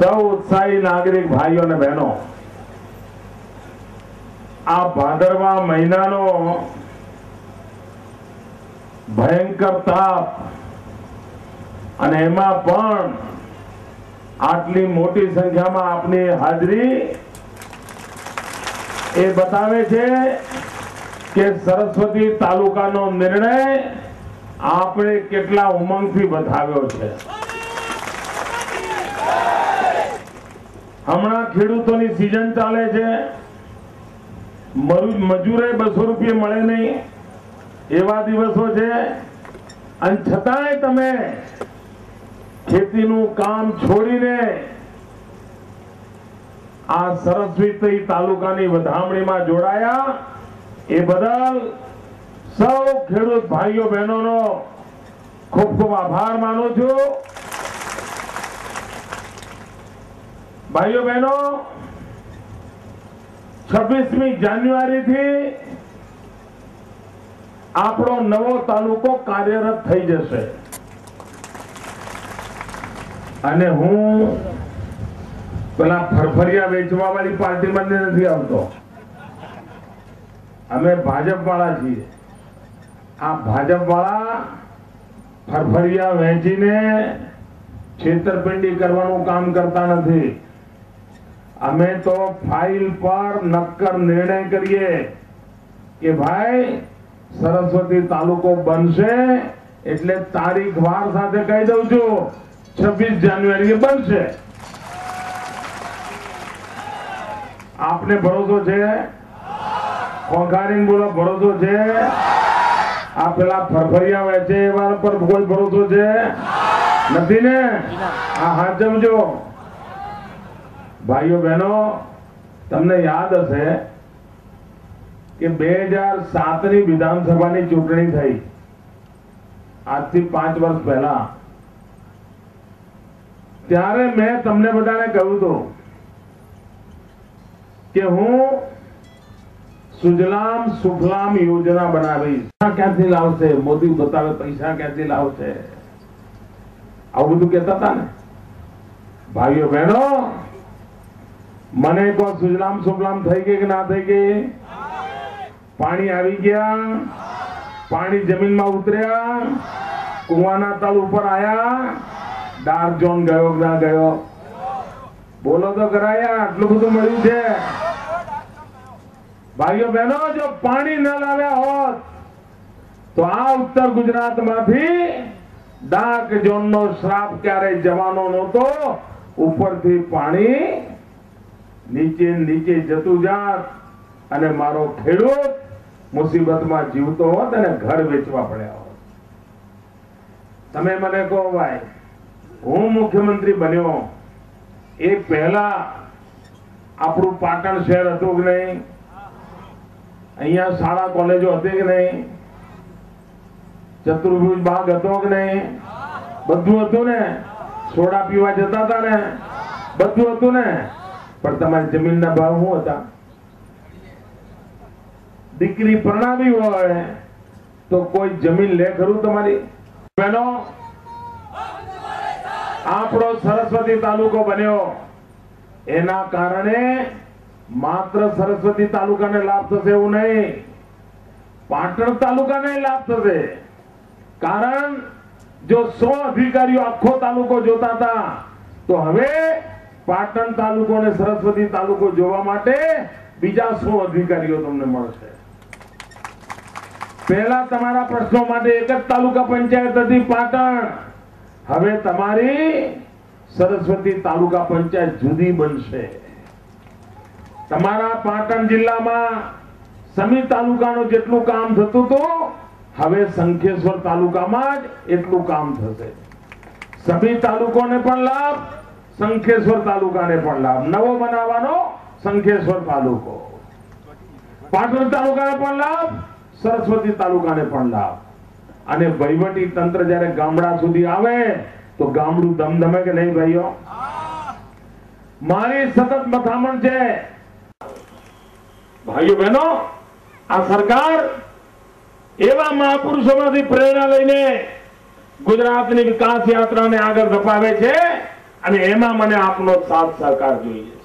સૌ ઉત્સાહી નાગરિક ભાઈઓ અને બહેનો, આ ભાદરવા મહિનાનો ભયંકર તાપ અને એમાં પણ આટલી મોટી સંખ્યામાં આપની હાજરી એ બતાવે છે કે સરસ્વતી તાલુકાનો નિર્ણય આપણે કેટલા ઉમંગથી બતાવ્યો છે. હમણાં ખેડૂતોની સિઝન ચાલે છે. મજૂરે બસો રૂપિયા મળે નહીં. એવા દિવસો છે. અને છતાંય તમે ખેતીનું કામ છોડીને આ સરસ્વતી તાલુકાની વધામણીમાં જોડાયા. એ બદલ સૌ ખેડૂત ભાઈઓ બહેનોનો ખૂબ ખૂબ આભાર માનું છું. ભાઈઓ બહેનો, છવ્વીસમી જાન્યુઆરી થી આપણો નવો તાલુકો કાર્યરત થઈ જશે. અને હું પેલા ફરફરિયા વેચવા વાળી પાર્ટીમાં નથી આવતો. અમે ભાજપ વાળા છીએ. આ ભાજપ વાળા ફરફરિયા વેચીને છેતરપિંડી કરવાનું કામ કરતા નથી. અમે તો ફાઇલ પર નક્કર નિર્ણય કરીએ કે ભાઈ, સરસ્વતી તાલુકો બનશે એટલે તારીખ વાર સાથે કહી દઉં છું, છવ્વીસ જાન્યુઆરીએ બનશે. આપને ભરોસો છે? ખોખારીને બોલો, ભરોસો છે? આ પેલા ફરફરિયા વેચે એવા પર કોઈ ભરોસો છે? નથી ને? આ હાચવજો ભાઈઓ બહેનો, તમને યાદ હશે કે બે હજાર સાતની વિધાનસભાની ચૂંટણી થઈ. આજથી પાંચ વર્ષ પહેલા. ત્યારે મેં તમને બધાને કહ્યું હતું કે હું સુજલામ સુફલામ યોજના બનાવીશ. ક્યાંથી લાવશે? મોદી બતાવે પૈસા ક્યાંથી લાવશે? આવું બધું કહેતા હતા ને? ભાઈઓ બહેનો મને કોઈ સુજલામ સુફલામ થઈ ગઈ કે ના થઈ ગઈ? પાણી આવી ગયા. પાણી જમીનમાં ઉતર્યા. કુવાના તળ ઉપર આયા. ડાર્ક ઝોન ગયો ના ગયો? બોલો તો કરાયા, આટલું બધું મળ્યું છે. ભાઈઓ બહેનો, જો પાણી ન લાવ્યા હોત, તો આ ઉત્તર ગુજરાતમાંથી ડાર્ક ઝોનનો શ્રાપ ક્યારે જવાનો નહોતો. ઉપરથી પાણી નીચે નીચે જતું જાત અને મારો ખેડૂત મુસીબતમાં જીવતો હોત અને ઘર વેચવા પડ્યા હોત. તમે મને કહો ભાઈ, હું મુખ્યમંત્રી બન્યો. એ પહેલા આપણું પાટણ શહેર હતું કે નહીં? અહીંયા શાળા કોલેજો હતી કે નહીં? ચતુર્ભુજ બાગ હતો કે નહીં? બધું હતું ને? સોડા પીવા જતા હતા ને? બધું હતું ને? પણ તમારી જમીનના ભાવ શું હતા? દીકરી પરણાવી હોય તો કોઈ જમીન લે ખરું તમારી? બહેનો, આપણો સરસ્વતી તાલુકો બન્યો. એના કારણે માત્ર સરસ્વતી તાલુકાને લાભ થશે એવું નહીં. પાટણ તાલુકાને લાભ થશે. કારણ જો સો અધિકારીઓ આખો તાલુકો જોતા હતા, તો હવે પાટણ તાલુકો અને સરસ્વતી તાલુકો જોવા માટે બીજા સો અધિકારીઓ તમને મળશે. પહેલા તમારા પ્રશ્નો માટે એક જ તાલુકા પંચાયત હતી પાટણ. હવે તમારી સરસ્વતી તાલુકા પંચાયત જુદી બનશે. તમારા પાટણ જિલ્લામાં સમી તાલુકાનું જેટલું કામ થતું હતું, હવે સંખેશ્વર તાલુકામાં જ એટલું કામ થશે. સમી તાલુકોને પણ લાભ શંખેશ્વર તાલુકાને પણ લાભ. નવો બનાવવાનો સંખેશ્વર તાલુકો. પાટણ તાલુકાને પણ લાભ, સરસ્વતી તાલુકાને પણ લાભ. અને વહીવટી તંત્ર જ્યારે ગામડા સુધી આવે, તો ગામડું ધમધમે કે નહીં ભાઈઓ? મારી સતત મથામણ છે. ભાઈઓ બહેનો, આ સરકાર એવા મહાપુરુષોમાંથી પ્રેરણા લઈને ગુજરાતની વિકાસ યાત્રાને આગળ ધપાવે છે. અને એમાં મને આપનો સાથ સહકાર જોઈએ.